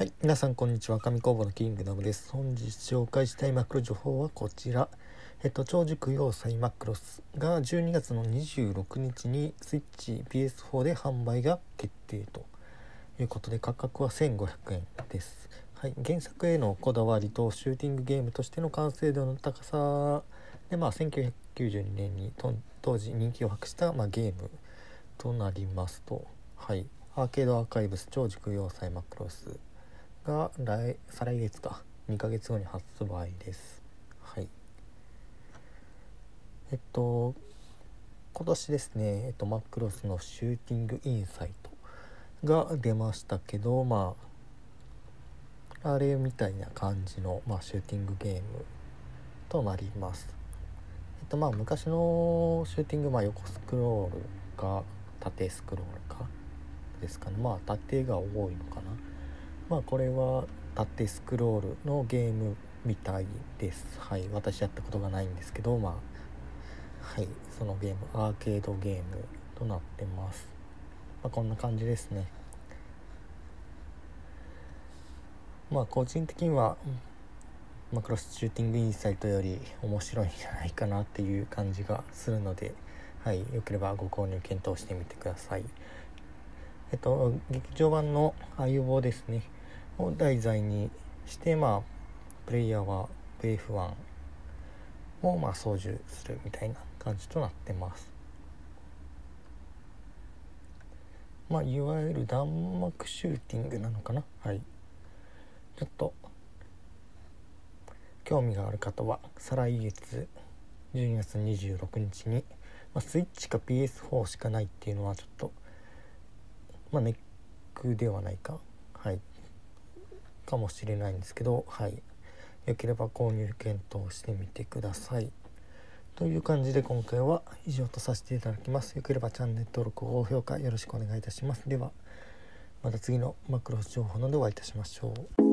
はい、皆さんこんにちは。上工房のキングダムです。本日紹介したいマクロ情報はこちら。えっと、超熟要塞マクロスが12月の26日にスイッチ PS4 で販売が決定ということで価格は1500円です。はい、原作へのこだわりとシューティングゲームとしての完成度の高さで、まあ、1992年に当時人気を博した、まあ、ゲームとなりますと、はい、アーケードアーカイブス超熟要塞マクロスが来再来月か。2ヶ月後に発売です。はい。えっと今年ですね、えっと、マックロスのシューティングインサイトが出ましたけどまああれみたいな感じの、まあ、シューティングゲームとなります。えっとまあ昔のシューティング、まあ、横スクロールか縦スクロールかですかね。まあ縦が多いのかな。まあこれは縦スクロールのゲームみたいです。はい。私やったことがないんですけどまあはい。そのゲームアーケードゲームとなってます、まあ、こんな感じですね。まあ個人的にはマクロスシューティングインサイトより面白いんじゃないかなっていう感じがするのではい。よければご購入検討してみてください。えっと劇場版の相棒ですね。を題材にしてまあプレイヤーは VF1 をまあ操縦するみたいな感じとなってます。まあいわゆる弾幕シューティングなのかな？はい。ちょっと興味がある方は再来月12月26日に、まあ、スイッチか PS4 しかないっていうのはちょっとまあネックではないか。はい。かもしれないんですけどはい。よければ購入検討してみてください。という感じで今回は以上とさせていただきます。よければチャンネル登録高評価よろしくお願いいたします。ではまた次のマクロス情報のでお会いいたしましょう。